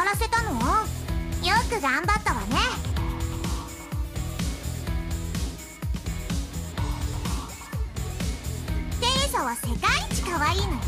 わらせたの？よく頑張ったわね。テレサは世界一可愛いのよ。